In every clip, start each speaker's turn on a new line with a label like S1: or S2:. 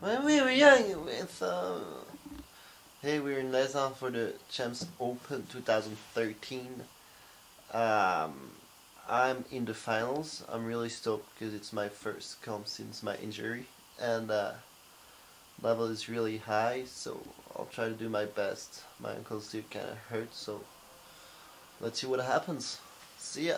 S1: When we were young, with uh, hey, we were in Leysin for the Champs Open 2013. Um, I'm in the finals. I'm really stoked because it's my first comp since my injury, and uh, level is really high. So I'll try to do my best. My ankle's still kind of hurt, so let's see what happens. See ya.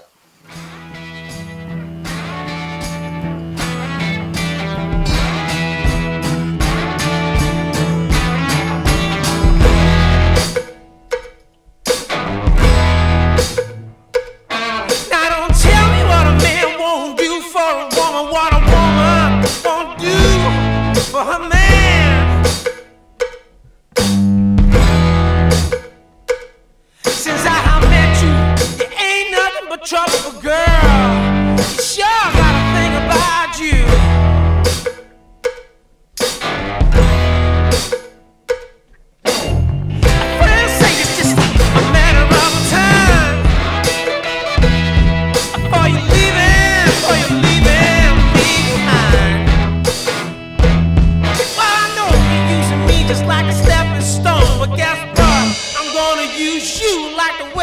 S2: got the